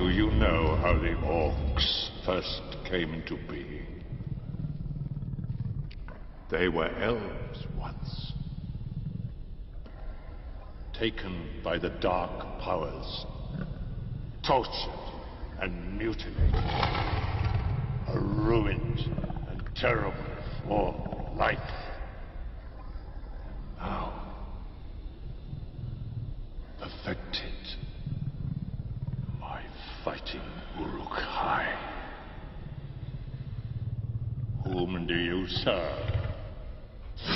Do you know how the orcs first came into being? They were elves once. Taken by the dark powers. Tortured and mutilated. A ruined and terrible form of Whom do you serve?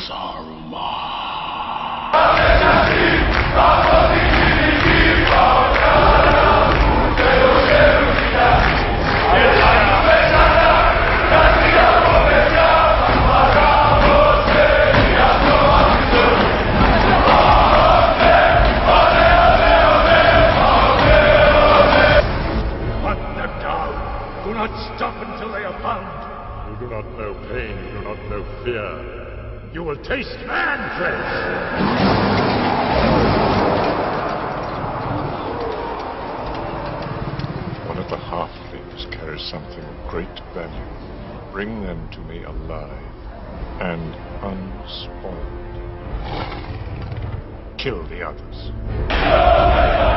Saruman. Hunt them down. Do not stop until they are found. You do not know pain. You do not know fear. You will taste man flesh. One of the halflings carries something of great value. Bring them to me alive and unspoiled. Kill the others.